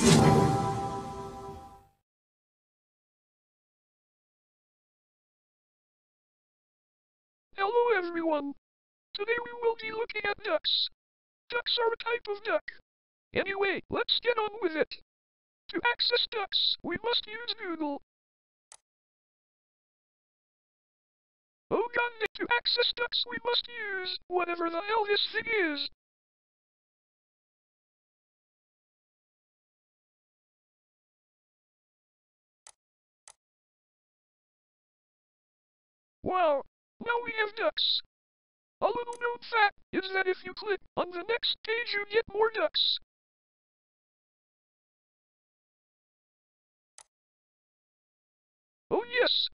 Hello everyone. Today we will be looking at ducks. Ducks are a type of duck. Anyway, let's get on with it. To access ducks, we must use Google. Oh god, to access ducks we must use whatever the hell this thing is. Wow, now we have ducks. A little known fact is that if you click on the next page you get more ducks. Oh yes,